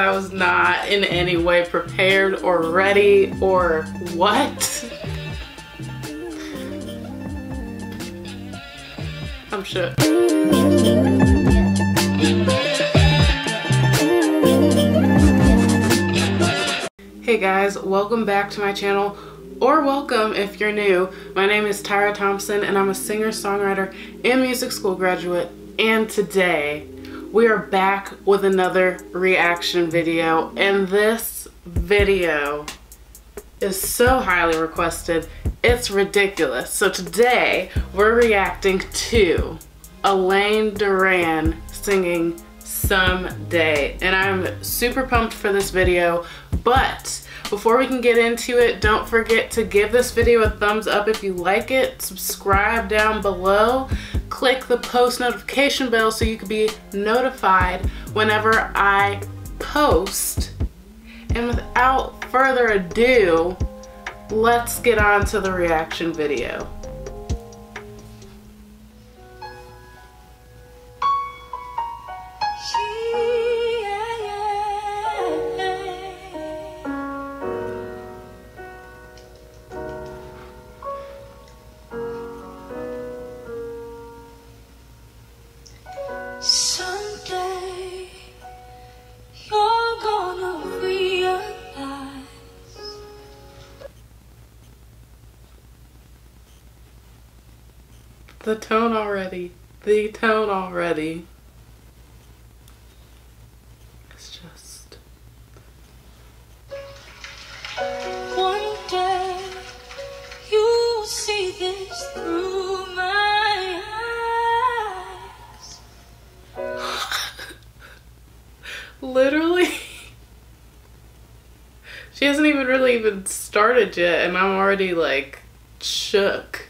I was not in any way prepared or ready or what? I'm shook. Hey guys, welcome back to my channel, or welcome if you're new. My name is Tyra Thompson and I'm a singer-songwriter and music school graduate, and today we are back with another reaction video and this video is so highly requested it's ridiculous. So today we're reacting to Elaine Duran singing someday and I'm super pumped for this video but before we can get into it, don't forget to give this video a thumbs up if you like it, subscribe down below, click the post notification bell so you can be notified whenever I post. And without further ado, let's get on to the reaction video. The tone already. The tone already. It's just. One day you'll see this through my eyes. Literally. she hasn't even really even started yet and I'm already like shook.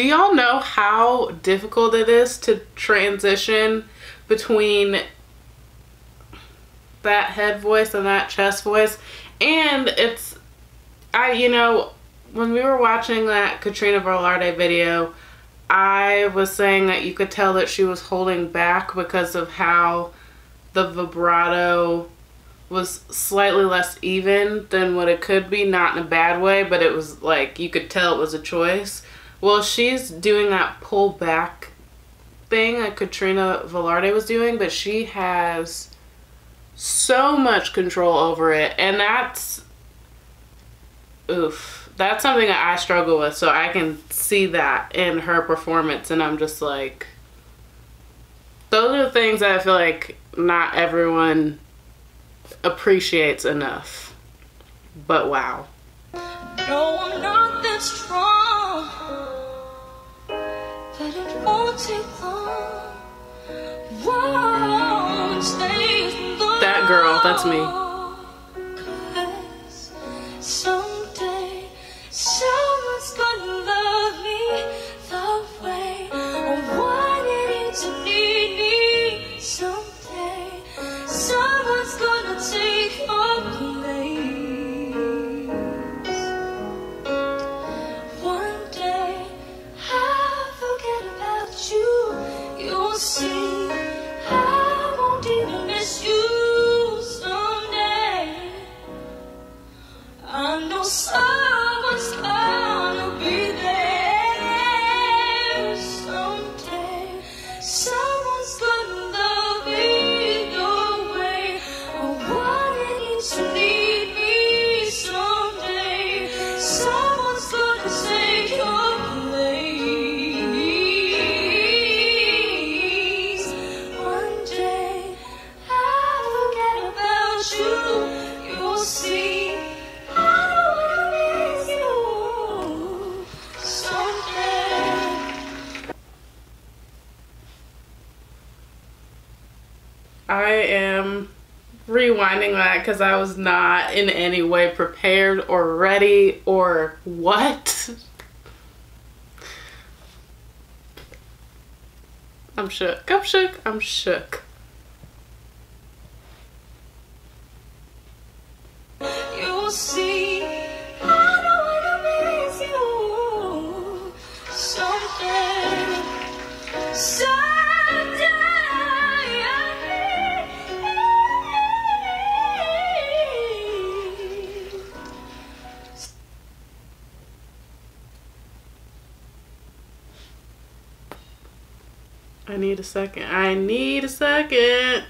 Do y'all know how difficult it is to transition between that head voice and that chest voice? And it's, I, you know, when we were watching that Katrina Velarde video, I was saying that you could tell that she was holding back because of how the vibrato was slightly less even than what it could be, not in a bad way, but it was like you could tell it was a choice. Well, she's doing that pull back thing that Katrina Velarde was doing, but she has so much control over it. And that's, oof, that's something that I struggle with. So I can see that in her performance. And I'm just like, those are the things that I feel like not everyone appreciates enough. But wow. No, I'm not that strong but it won't take long. That girl, that's me. I am rewinding that because I was not in any way prepared or ready or what. I'm shook. I'm shook. I'm shook. You'll see. I need a second. I need a second.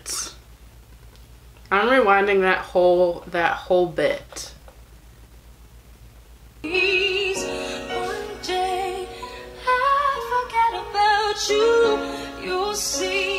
I'm rewinding that whole that whole bit. One day I forget about you. You'll see.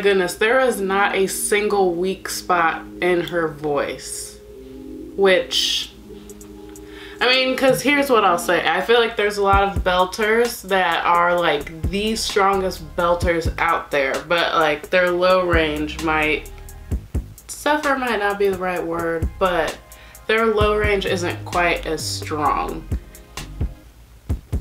Goodness, there is not a single weak spot in her voice. Which, I mean, because here's what I'll say I feel like there's a lot of belters that are like the strongest belters out there, but like their low range might suffer, might not be the right word, but their low range isn't quite as strong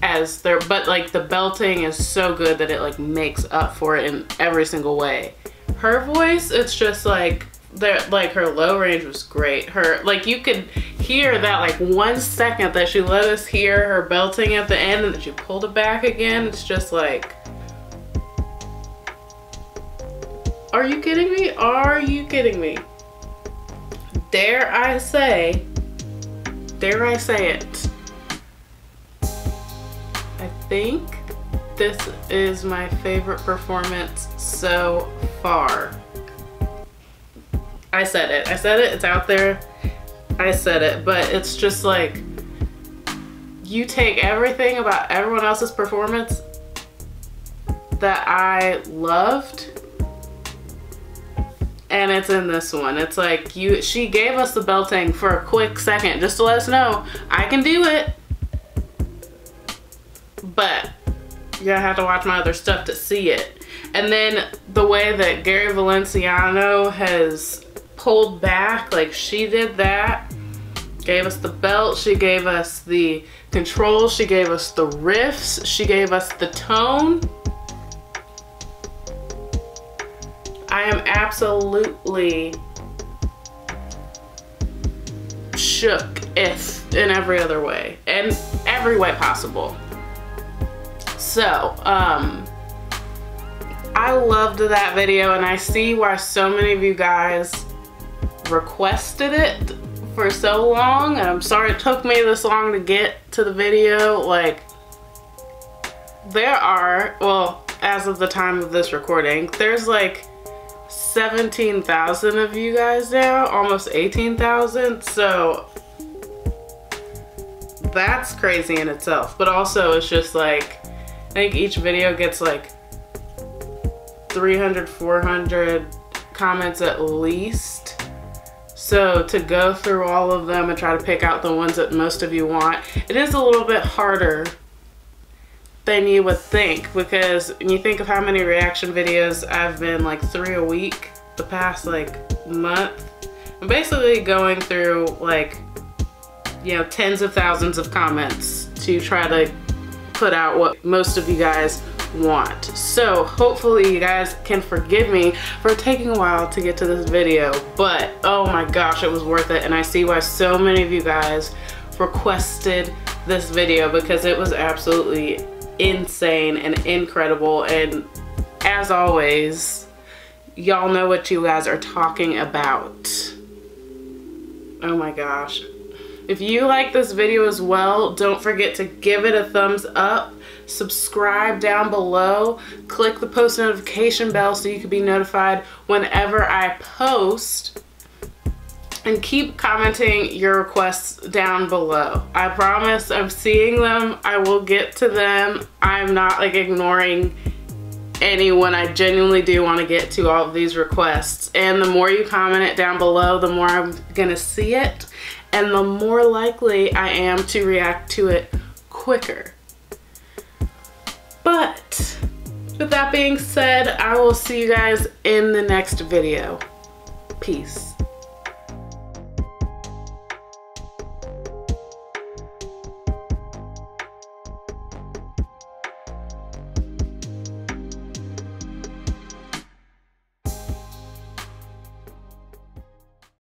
as their but like the belting is so good that it like makes up for it in every single way. Her voice it's just like there like her low range was great. Her like you could hear that like one second that she let us hear her belting at the end and then she pulled it back again. It's just like are you kidding me? Are you kidding me? Dare i say dare i say it think this is my favorite performance so far. I said it. I said it. It's out there. I said it. But it's just like you take everything about everyone else's performance that I loved and it's in this one. It's like you she gave us the belting for a quick second just to let us know I can do it but gonna have to watch my other stuff to see it. And then the way that Gary Valenciano has pulled back, like she did that, gave us the belt, she gave us the control, she gave us the riffs, she gave us the tone. I am absolutely shook if in every other way and every way possible. So, um, I loved that video and I see why so many of you guys requested it for so long. I'm sorry it took me this long to get to the video. Like, there are, well, as of the time of this recording, there's like 17,000 of you guys now, almost 18,000. So, that's crazy in itself. But also, it's just like, I think each video gets like 300, 400 comments at least. So to go through all of them and try to pick out the ones that most of you want, it is a little bit harder than you would think because when you think of how many reaction videos I've been like three a week the past like month, I'm basically going through like, you know, tens of thousands of comments to try to put out what most of you guys want. So hopefully you guys can forgive me for taking a while to get to this video, but oh my gosh, it was worth it. And I see why so many of you guys requested this video because it was absolutely insane and incredible. And as always, y'all know what you guys are talking about. Oh my gosh. If you like this video as well, don't forget to give it a thumbs up, subscribe down below, click the post notification bell so you can be notified whenever I post, and keep commenting your requests down below. I promise I'm seeing them, I will get to them. I'm not like ignoring anyone. I genuinely do want to get to all of these requests. And the more you comment it down below, the more I'm gonna see it and the more likely I am to react to it quicker. But with that being said, I will see you guys in the next video. Peace.